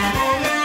Yeah.